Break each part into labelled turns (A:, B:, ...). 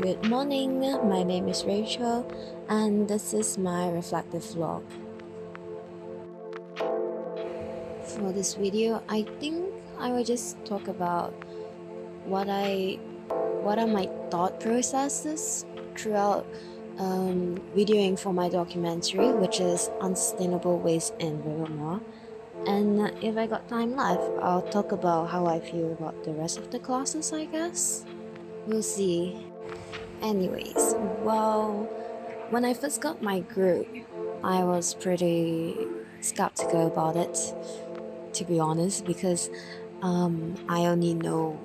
A: Good morning, my name is Rachel, and this is my reflective vlog. For this video, I think I will just talk about what I what are my thought processes throughout um, videoing for my documentary, which is Unsustainable Waste in Rivermore. And if I got time left, I'll talk about how I feel about the rest of the classes, I guess. We'll see. Anyways, well, when I first got my group, I was pretty skeptical about it, to be honest, because um, I only know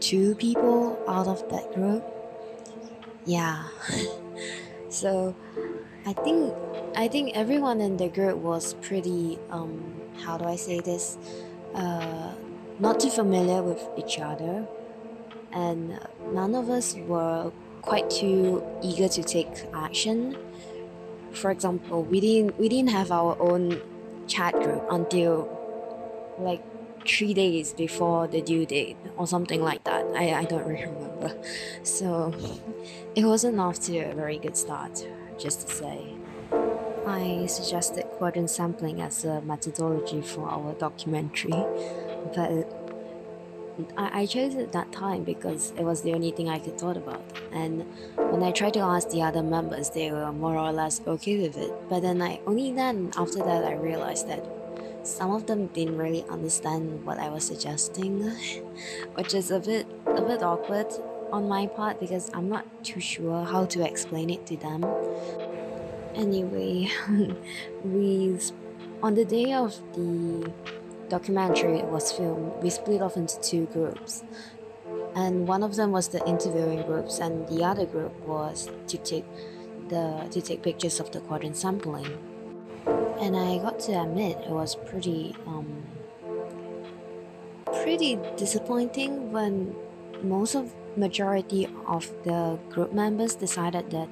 A: two people out of that group. Yeah. so I think I think everyone in the group was pretty um how do I say this? Uh not too familiar with each other and none of us were quite too eager to take action. For example, we didn't we didn't have our own chat group until like three days before the due date or something like that. I, I don't remember. So it wasn't off to a very good start, just to say. I suggested quadrant sampling as a methodology for our documentary, but I, I chose it that time because it was the only thing I could thought about. And when I tried to ask the other members, they were more or less okay with it. But then I only then after that I realized that some of them didn't really understand what I was suggesting, which is a bit a bit awkward on my part because I'm not too sure how to explain it to them. Anyway, we on the day of the documentary was filmed, we split off into two groups. And one of them was the interviewing groups and the other group was to take the to take pictures of the quadrant sampling. And I got to admit it was pretty um pretty disappointing when most of majority of the group members decided that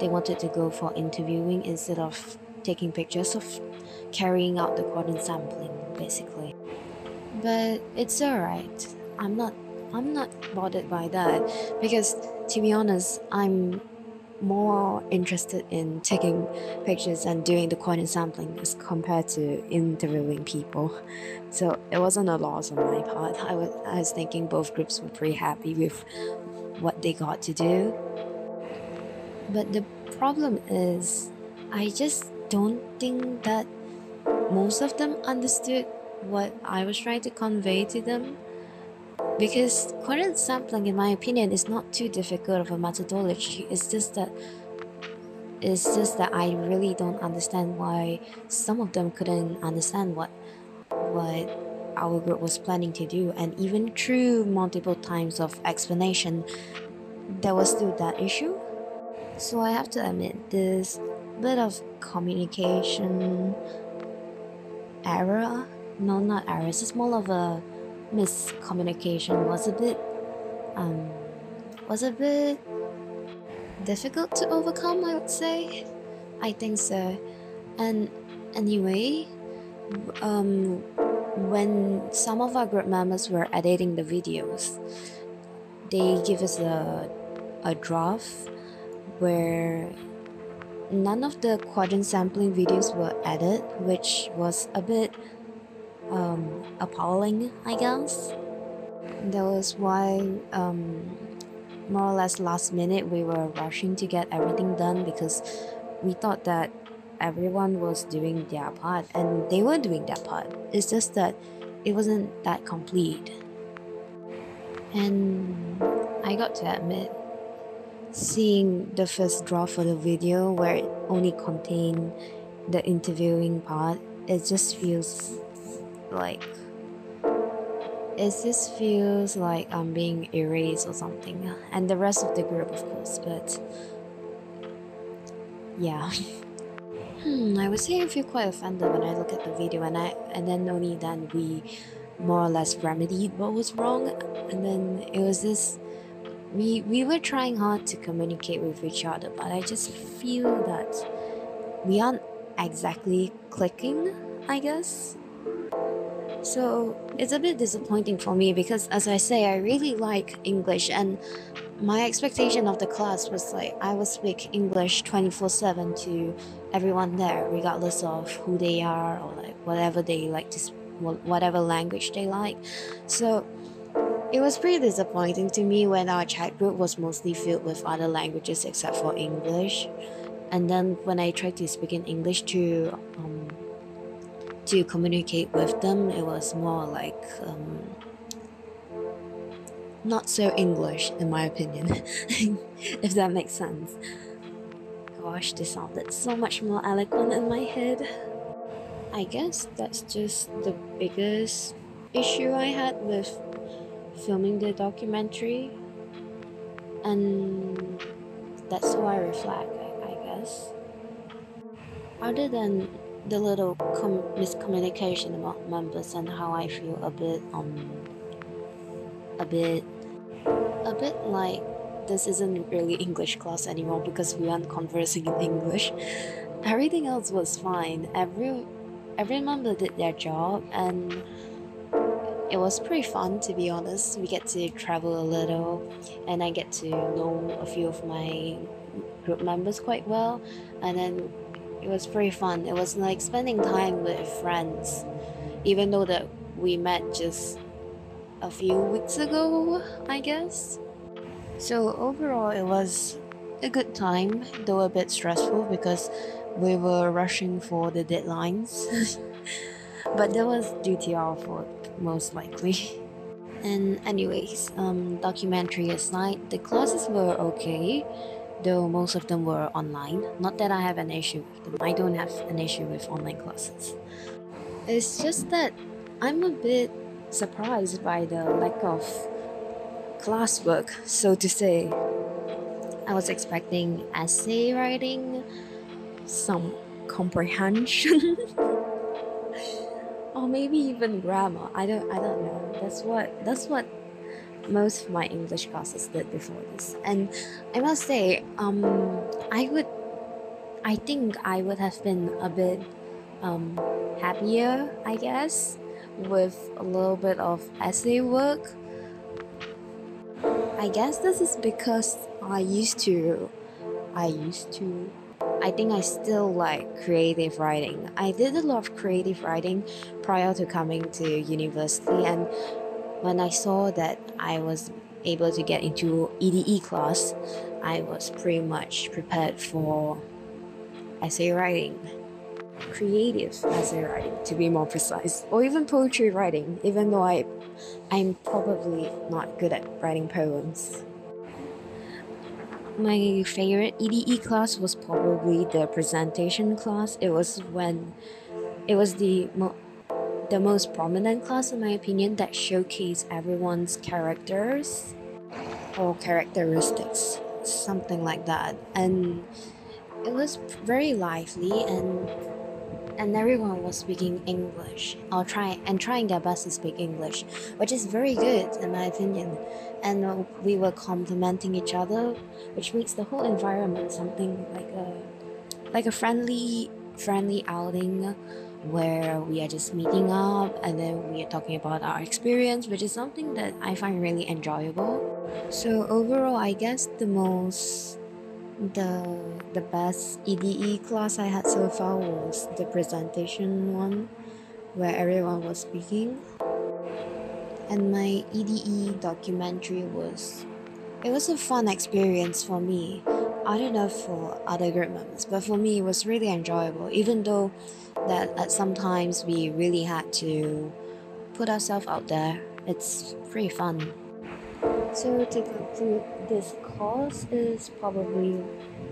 A: they wanted to go for interviewing instead of taking pictures of carrying out the quadrant sampling basically. But it's alright. I'm not i'm not bothered by that because to be honest i'm more interested in taking pictures and doing the quadrant sampling as compared to interviewing people. So it wasn't a loss on my part. I was, I was thinking both groups were pretty happy with what they got to do. But the problem is i just don't think that most of them understood what I was trying to convey to them. Because quadrant sampling, in my opinion, is not too difficult of a methodology. It's just that it's just that I really don't understand why some of them couldn't understand what what our group was planning to do and even through multiple times of explanation there was still that issue so i have to admit this bit of communication error no not errors it's more of a miscommunication. Was a bit um was a bit difficult to overcome i would say. I think so. And anyway um when some of our group members were editing the videos they give us a a draft where none of the quadrant sampling videos were added, which was a bit um, appalling, I guess. That was why, um, more or less last minute, we were rushing to get everything done because we thought that everyone was doing their part and they were doing their part. It's just that it wasn't that complete. And I got to admit, seeing the first draft for the video where it only contained the interviewing part, it just feels like it just feels like I'm being erased or something. And the rest of the group of course, but yeah. hmm, I would say I feel quite offended when I look at the video and I and then only then we more or less remedied what was wrong and then it was this we we were trying hard to communicate with each other but i just feel that we aren't exactly clicking i guess So it's a bit disappointing for me because, as I say, I really like English, and my expectation of the class was like I would speak English 24 7 to everyone there, regardless of who they are or like whatever they like to, whatever language they like. So it was pretty disappointing to me when our chat group was mostly filled with other languages except for English. And then when I tried to speak in English to um, to communicate with them, it was more like um, not so English, in my opinion, if that makes sense. Gosh, this sounded so much more eloquent in my head. I guess that's just the biggest issue I had with filming the documentary, and that's how I reflect, I, I guess. Other than the little com- miscommunication among members and how I feel a bit um a bit a bit like this isn't really English class anymore because we aren't conversing in English. Everything else was fine. Every every member did their job and it was pretty fun to be honest. We get to travel a little and I get to know a few of my group members quite well and then it was pretty fun. It was like spending time with friends, even though that we met just a few weeks ago, I guess. So overall, it was a good time, though a bit stressful because we were rushing for the deadlines. but that was due to our fault, most likely. And anyways, um, documentary aside, the classes were okay though most of them were online. Not that I have an issue with them, I don't have an issue with online classes. It's just that I'm a bit surprised by the lack of classwork, so to say. I was expecting essay writing, some comprehension, or maybe even grammar. I don't I don't know. That's what that's what most of my English classes did before this. And I must say, um, I would, I think I would have been a bit um, happier, I guess, with a little bit of essay work. I guess this is because I used to, I used to I think I still like creative writing. I did a lot of creative writing prior to coming to university, and when I saw that I was able to get into EDE class, I was pretty much prepared for essay writing, creative essay writing to be more precise, or even poetry writing, even though I, I'm probably not good at writing poems. My favorite EDE class was probably the presentation class. It was when it was the mo- the most prominent class, in my opinion, that showcased everyone's characters or characteristics, something like that. And it was very lively and and everyone was speaking English or trying and trying their best to speak English, which is very good in my opinion. And we were complimenting each other, which makes the whole environment something like a like a friendly friendly outing where we are just meeting up and then we are talking about our experience, which is something that I find really enjoyable. So overall, I guess the most the the best EDE class I had so far was the presentation one where everyone was speaking. And my EDE documentary was it was a fun experience for me. I don't know for other group members, but for me it was really enjoyable, even though that at sometimes we really had to put ourselves out there. It's pretty fun. So to conclude, this course is probably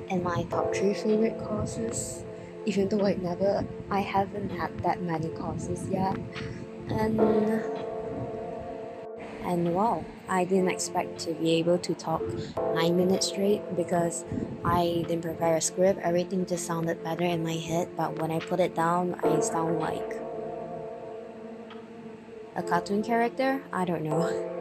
A: in my top three favorite courses, even though I never, I haven't had that many courses yet, and and wow, I didn't expect to be able to talk nine minutes straight because I didn't prepare a script. Everything just sounded better in my head, but when I put it down, I sound like a cartoon character. I don't know.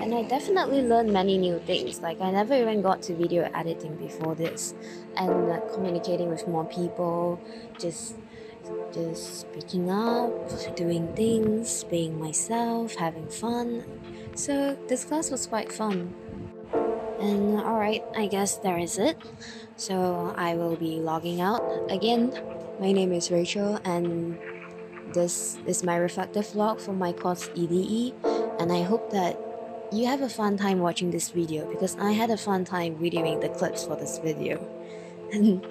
A: And I definitely learned many new things. Like, I never even got to video editing before this, and uh, communicating with more people, just just speaking up, doing things, being myself, having fun. So this class was quite fun. And alright, I guess there is it. So I will be logging out. Again, my name is Rachel and this is my reflective vlog for my course EDE and I hope that you have a fun time watching this video because I had a fun time videoing the clips for this video. And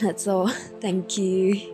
A: that's all. Thank you.